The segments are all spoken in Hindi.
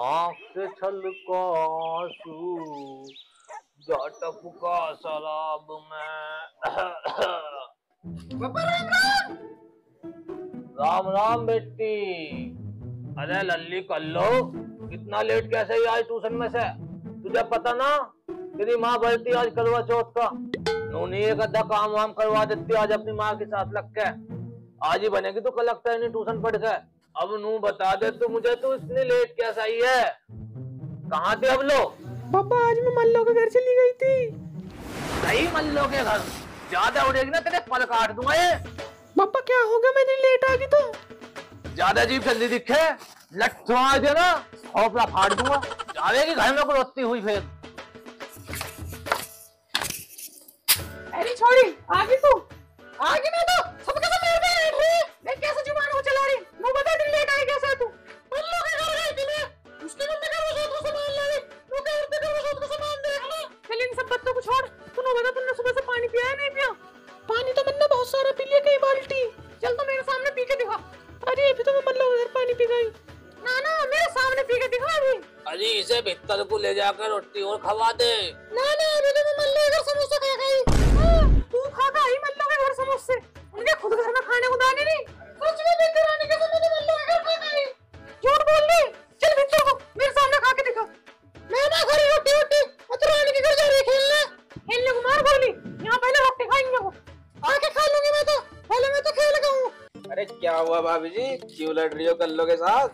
आँख से छलका आँसू शराब में। राम राम। बेटी। अरे लल्ली कर लो इतना लेट कैसे आज ट्यूशन में से? तुझे पता ना तेरी माँ बढ़ती आज करवा चौथ का। नूनी एक अद्धा काम वाम करवा देती आज अपनी माँ के साथ लग के। आज ही बनेगी तो कल लगता है नहीं ट्यूशन पढ़ के। अब नू बता दे तू मुझे तू इतनी लेट कैसे आई है? कहाँ थे अब लोग? पापा आज मैं मल्लो के घर चली गई थी। सही मल्लो के घर। ज़्यादा उड़ेगी ना तेरे पल काट दूँगा ये पापा क्या होगा मैंने लेट आ गई तो। ज़्यादा अजीब जल्दी दिखे। लट आ दे ना खोपड़ा फाड़ दूँगा। जावेगी घर में रोती हुई फिर। अरे छोड़ी आगे तू? आगे ना तो? इन सब बातों को छोड़ तू बता तुमने सुबह से पानी पिया है नहीं पिया? पानी तो मैंने बहुत सारा पी लिया कई बाल्टी। चल तो मेरे सामने पी के दिखा। अरे अभी तो मैं मतलब उधर पानी पी गई। ना ना मेरे सामने पी के दिखा अभी। अरे इसे भीतर को ले जाकर रोटी और खवा दे। ना ना क्या हुआ भाभी जी? क्यों लड़ रही हो कल्लो के साथ?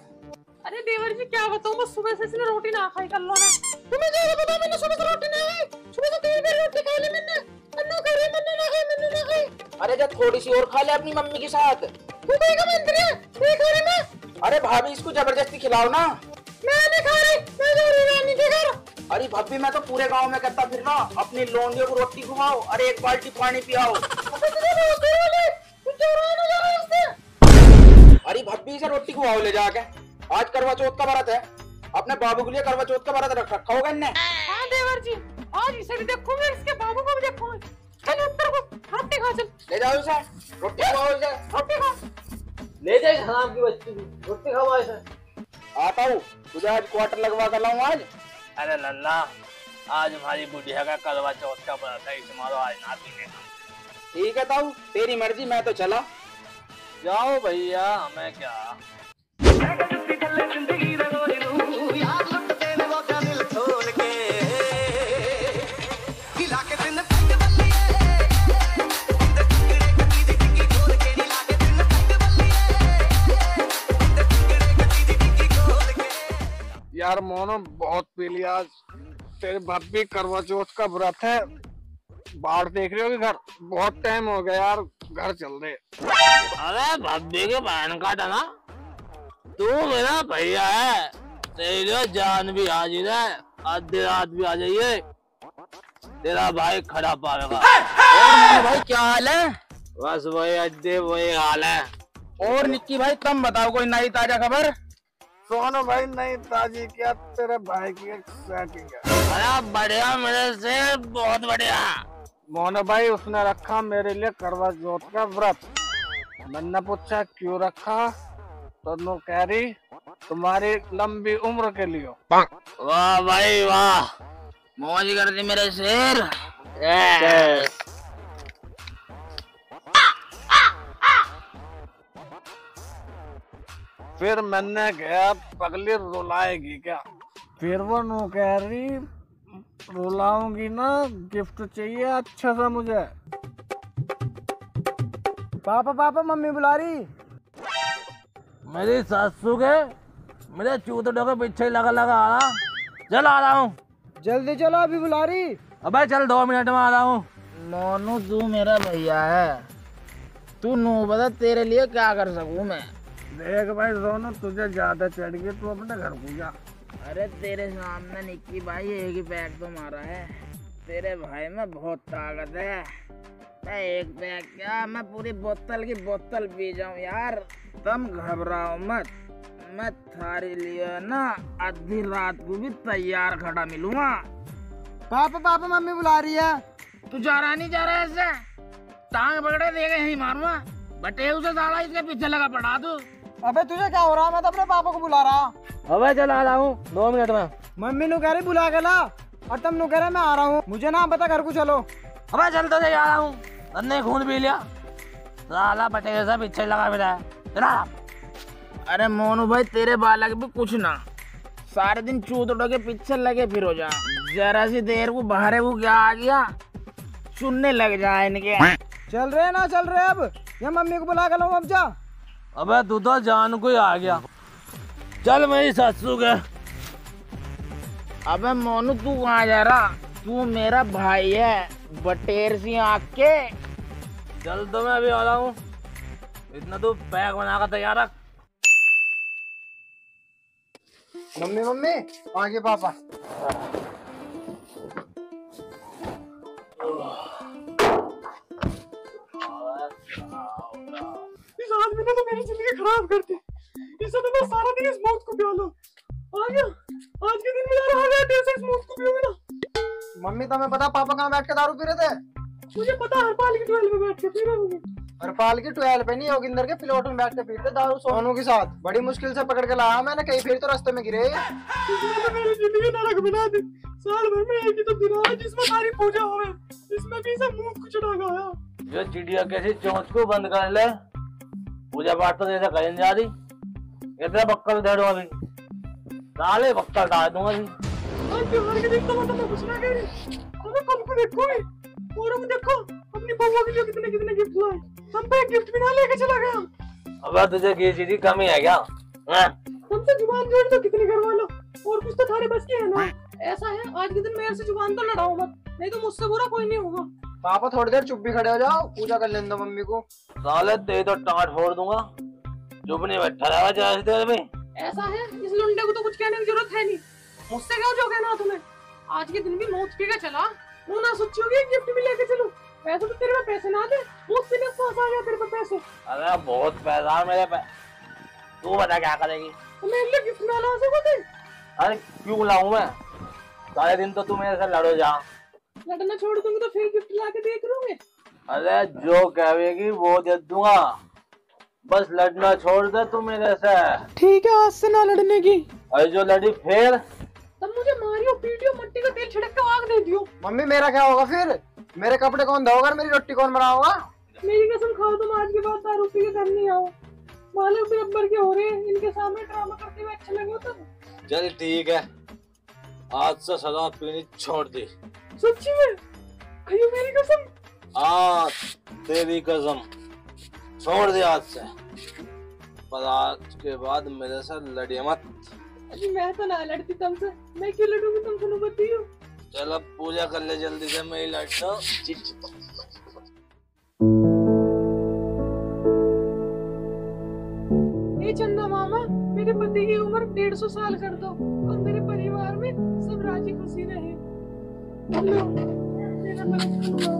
अरे देवर जी क्या बताऊँ? बस सुबह से इसने रोटी ना खाई कर लो ने। तुम्हें क्या पता मैंने सुबह से रोटी नहीं खाई? सुबह से तीन बार रोटी खाई ली मैंने। अन्नू खा रही मैंने ना खाई मैंने ना खाई। अरे जब थोड़ी सी और खा ले अपनी मम्मी के साथ। तू कहीं का मंत्री है? नहीं खा रही मैं? अरे भाभी इसको ज़बरदस्ती खिलाओ ना। मैं नहीं खा रही मैं जा रही रानी के घर। अरे भाभी मैं तो पूरे गाँव में करता फिर ना अपनी लोंडियों को रोटी घुमाओ अरे एक बाल्टी पानी पियाओ अबे तुझे रोटी वाली तू क्यों रोना जा रहा है भाभी से रोटी खुआओ ले जाके। आज करवा चौथ का व्रत है। अपने बाबू के लिए करवा चौथ का व्रत रख रखा होगा इनने। हाँ देवर जी आज इसे भी देखूँगी इसके बाबू को भी देखूँगी चल उत्तर को रोटी खा चल। ले जाओ इसे। रोटी खुआओ इसे। रोटी खा। ले जाए हराम की बच्ची रोटी खवा इसे आता हूँ। तुझे आज क्वार्टर लगवा कर लाऊं आज? अरे लल्ला आज हमारी बुढ़िया का करवा चौथ का व्रत है इसे मारो आज ना पीने ठीक है ताऊ। तेरी मर्ज़ी मैं तो चला। जाओ भैया, हमें क्या? यार मोनो बहुत पी लिया आज। तेरे भाभी करवा चौथ का व्रत है। बाहर देख रहे हो घर? बहुत टाइम हो गया यार घर चल रहे अरे भब्बी के बहन का था ना? तू मेरा भैया है। तेरी जो जान भी हाजिर है आधी रात भी आ जाइए। तेरा भाई खड़ा पाएगा भाई क्या हाल है? बस वही अड्डे वही हाल है। और निक्की भाई तुम बताओ कोई नई ताज़ा खबर? सोनो भाई नई ताजी क्या? तेरे भाई की एक सेटिंग है। अरे बढ़िया मेरे से बहुत बढ़िया। मोनो भाई उसने रखा मेरे लिए करवा चौथ का व्रत। मैंने पूछा क्यों रखा? तो नो कह रही तुम्हारी लंबी उम्र के लिए। वाह भाई वाह। मौज कर दी मेरे शेर। Yes. फिर मैंने गया पगली रुलाएगी क्या? फिर वो नो कह रही रुलाऊँगी ना गिफ्ट चाहिए अच्छा सा मुझे। पापा पापा मम्मी बुला रही। मेरी सासू के मेरे चूतड़ों के पीछे लगा लगा आ रहा। चल आ रहा हूँ। जल्दी चलो अभी बुला रही। अबे चल दो मिनट में आ रहा हूँ। मोनू तू मेरा भैया है। तू नो बता तेरे लिए क्या कर सकूँ मैं? देख भाई सोनू तुझे ज़्यादा चढ़ गई तू अपने घर को जा। अरे तेरे सामने निक्की भाई एक ही पैक तो मारा है। तेरे भाई में बहुत ताकत है। मैं एक पैक क्या? मैं पूरी बोतल की बोतल पी जाऊँ यार। तुम घबराओ मत। मैं थारे लिए ना आधी रात को भी तैयार खड़ा मिलूँगा। पापा पापा मम्मी बुला रही है। तू जा रहा नहीं जा रहा ऐसे टांग पकड़े देगा यही मारूँगा। बटे उसे साला इसके पीछे लगा पड़ा तू। अबे तुझे क्या हो रहा है? मैं तो अपने पापा को बुला रहा। अबे चल आ रहा हूँ दो मिनट में। मम्मी नु कह रही बुला के ला और तुम नु कह रहे मैं आ रहा हूँ। मुझे ना पता घर को चलो। अबे चल तो जा रहा हूँ। अन्ने खून पी लिया। साला बटे जैसा पीछे लगा फिरा है। चला। अरे मोनू भाई तेरे बालक भी कुछ ना। सारे दिन चूत उड़ के पीछे लगे फिर हो जा। जरा सी देर को बाहर वो क्या आ गया? सुनने लग जाए इनके। चल रहे ना चल रहे अब। ये मम्मी को बुला के लाऊं अब जा। अबे तू तो जान को ही आ गया। चल मेरी ससु के। अबे मोनू तू कहाँ जा रहा? तू मेरा भाई है बटेर सी आँख के। चल तो मैं अभी आ रहा हूँ। इतना तू बैग बना कर तैयार रख। मम्मी मम्मी आगे पापा। आदमी ने तो मेरी ज़िंदगी खराब कर दी इसे तो मैं सारा दिन इस मौत को पिया लूँ। आ गया आज के दिन मेरा रहा गया देर से इस मौत को पियोगे ना मम्मी तुम्हें पता पापा कहाँ बैठ के दारू पी रहे थे? मुझे पता हरपाल की ट्वेल्व में बैठ के पी रहे होंगे। हरपाल की ट्वेल्व पे नहीं योगिंदर के प्लॉट में बैठ के पीते दारू सोनू के साथ। बड़ी मुश्किल से पकड़ के लाया मैंने कई फिर तो रास्ते में गिरे। मेरी ज़िंदगी नरक बना दी। साल भर में एक ही तो दिन है जिसमें सारी पूजा होवे इसमें भी सब मुँह को चढ़ा गया। जो चिड़िया कैसी चोंच को बंद कर ले? पूजा पाठ तो जैसे करें जा रही। इतना बक्कल दे दो अभी। साले बक्कल डाल दूँगा अभी दिन तो कल को देखो और हम देखो अपनी बहू के लिए कितने कितने गिफ्ट लाए हम पे गिफ्ट भी ना लेके चला गया। अबे तुझे किसी चीज़ की कमी है क्या? हाँ? हमसे ज़ुबान जोड़ दो कितनी करवा लो और कुछ तो थारे बस की है ना। ऐसा है आज के दिन मेरे से ज़ुबान तो लड़ाओ मत नहीं तो मुझसे बुरा कोई नहीं होगा। पापा थोड़ी देर चुप भी खड़े हो जाओ पूजा कर लेने दो मम्मी को। साले ते तो टाट फोड़ दूँगा। चुप नहीं बैठा रहेगा चाहे तेरे में। ऐसा है? इस लुंडे को तो कुछ कहने की ज़रूरत है नहीं। मुझसे क्या जो कहना तुम्हें? आज के दिन भी मौत पी के चला। वो ना सोची होगी गिफ्ट भी लेके चलो। पैसे तो तेरे में पैसे ना दे। बहुत सीने सांस आ गया तेरे पे पैसे? अरे बहुत पैसा है मेरे पे। तू बता क्या करेगी? तो मेरे लिए गिफ्ट ना ला सकोगे अरे क्यों लाऊं मैं? सारे दिन तो तू मेरे से लड़ो जा। लड़ना छोड़ दूँगी तो फिर गिफ्ट ला के देख लोगे। अरे जो कहेगी वो दे दूँगा। बस लड़ना छोड़ दे तू मेरे से। ठीक है आज से ना लड़ने की। और जो लड़ी फिर? तब मुझे मारियो पीटियो मट्टी का तेल छिड़क के आग दे दियो। मम्मी मेरा क्या होगा फिर? मेरे कपड़े कौन धोगा? मेरी रोटी कौन बनाओगा मेरी कसम खाओ तुम आज के बाद दारू पी के घर नहीं आओ। मालिक भी अब्बर के हो रहे हैं इनके सामने ड्रामा करते हुए अच्छे लगे हो तुम। चल ठीक है। आज से शराब पीनी छोड़ दी। सच्ची में? कहियो मेरी कसम? आज तेरी कसम। छोड़ दे आज से। पर आज के बाद मेरे से लड़िए मत। अरे मैं तो ना लड़ती तुमसे। मैं क्यों लड़ूँगी? तुमसे नुबती हूँ चल अब पूजा कर ले जल्दी से मैं ही लड़ता हूँ। साल कर दो और मेरे परिवार में सब राज़ी खुशी रहे। मेरा